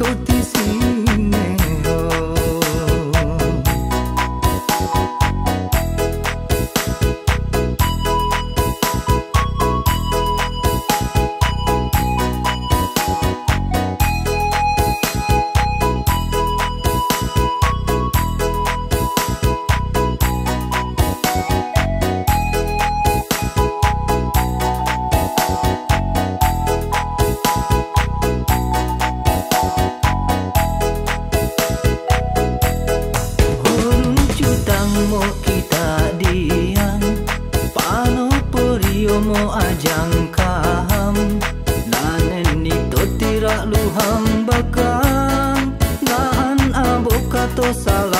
Good. mo ajang kaham Nanen ni to tira luham bakang Naan abokato salah